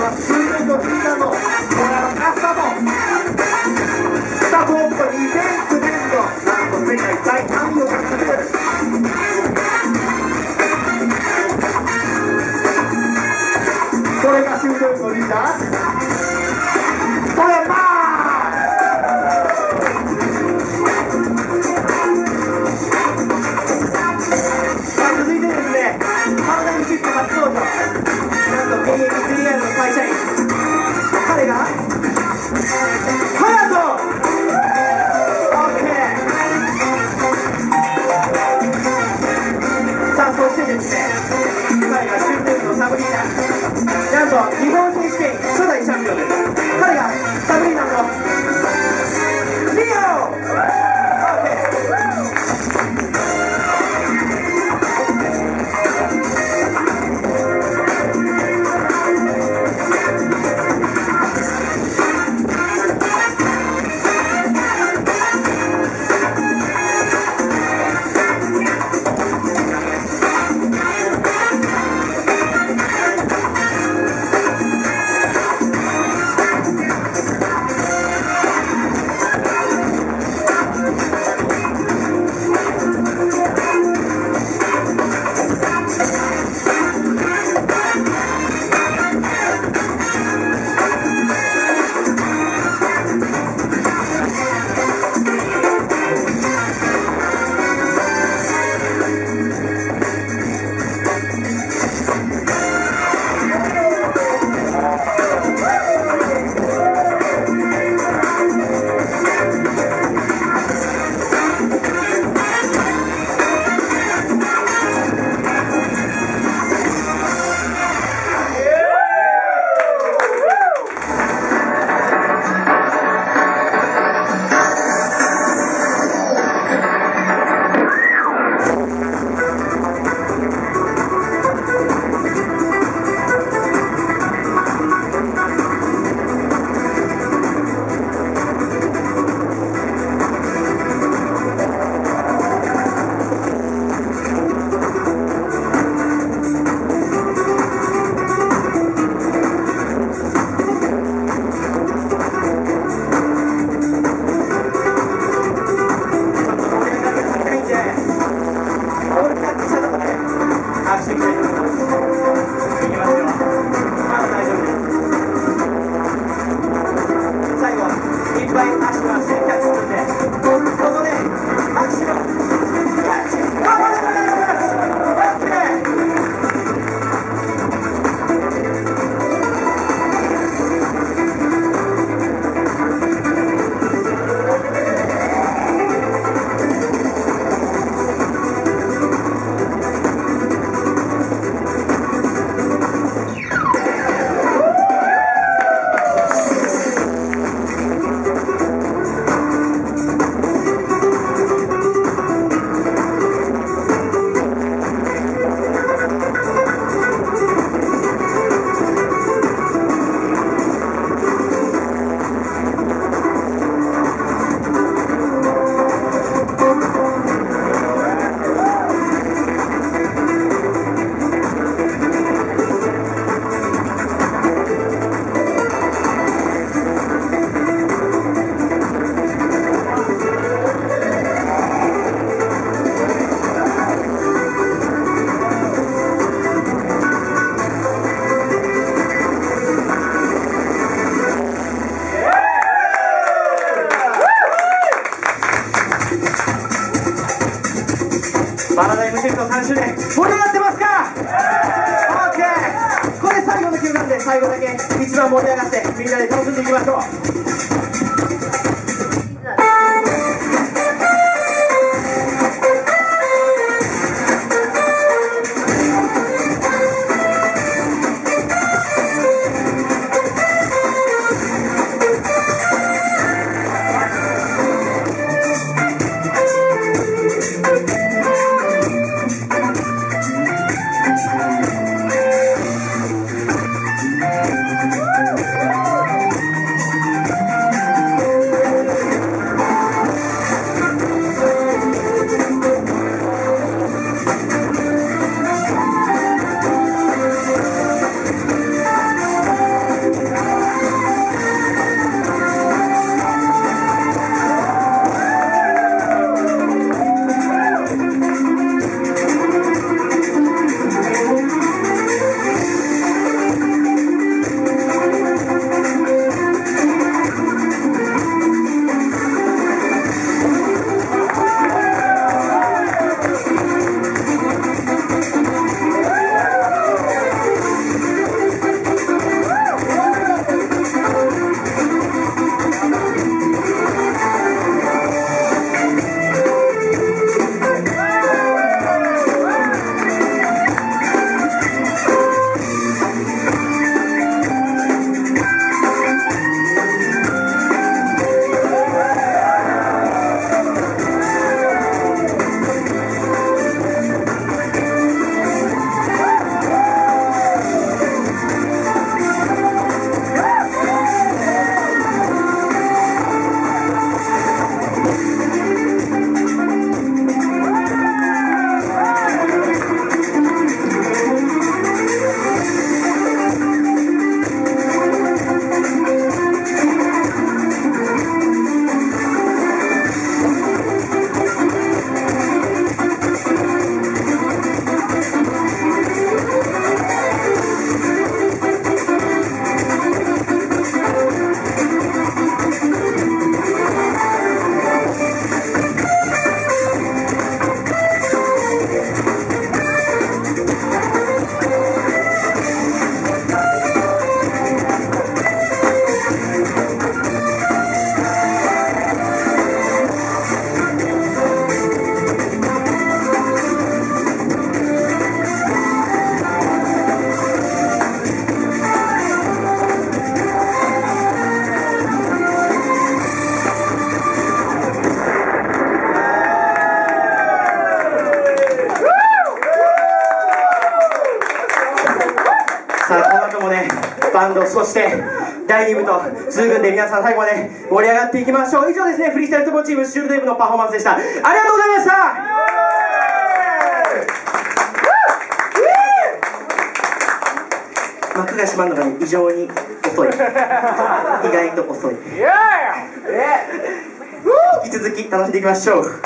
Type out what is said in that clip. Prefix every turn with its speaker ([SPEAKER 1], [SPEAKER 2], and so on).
[SPEAKER 1] は全てのみんなのパラダイムシフト3周年盛り上がってますか ?OK これ最後の曲なんで最後だけ一番盛り上がってみんなで楽しんでいきましょうバンドそして第2部と2軍で皆さん最後まで盛り上がっていきましょう。以上ですねフリースタイルスポーツチームシュールデイブのパフォーマンスでした。ありがとうございました。幕が閉まるのが、ね、異常に遅い。意外と遅い。引き続き楽しんでいきましょう